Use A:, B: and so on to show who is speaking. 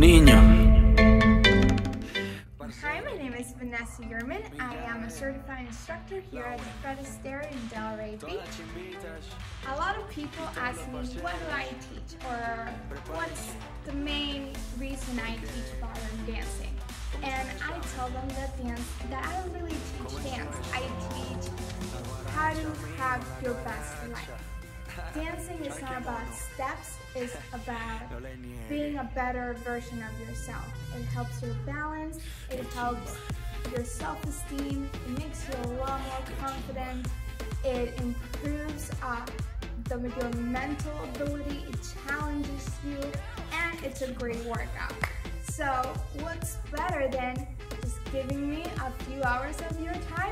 A: Hi, my name is Vanessa Yerman. I am a certified instructor here at Fred Astaire in Delray Beach. A lot of people ask me, what do I teach? Or what's the main reason I teach ballroom dancing? And I tell them that dance, that I don't really teach dance. I teach how to have your best life. Dancing is not about steps, it's about being a better version of yourself. It helps your balance, it helps your self-esteem, it makes you a lot more confident, it improves uh, the, your mental ability, it challenges you, and it's a great workout. So what's better than just giving me a few hours of your time